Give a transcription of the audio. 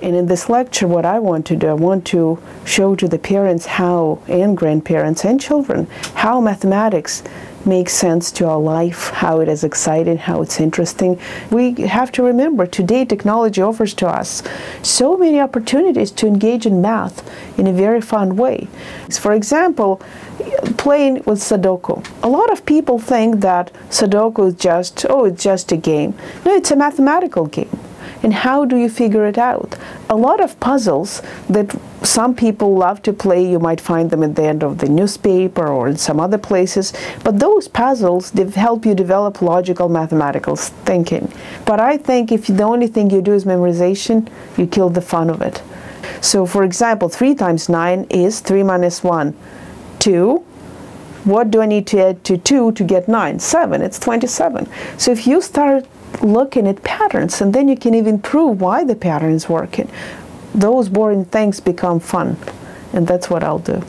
And in this lecture, what I want to do, I want to show to the parents how, and grandparents and children, how mathematics makes sense to our life, how it is exciting, how it's interesting. We have to remember today technology offers to us so many opportunities to engage in math in a very fun way. For example, playing with Sudoku. A lot of people think that Sudoku is just, oh, it's just a game. No, it's a mathematical game. And how do you figure it out? A lot of puzzles that some people love to play, you might find them at the end of the newspaper or in some other places, but those puzzles help you develop logical mathematical thinking. But I think if the only thing you do is memorization, you kill the fun of it. So for example, 3 times 9 is 3 minus 1, 2. What do I need to add to 2 to get 9? 7. It's 27. So if you start looking at patterns and then you can even prove why the pattern is working. Those boring things become fun and that's what I'll do.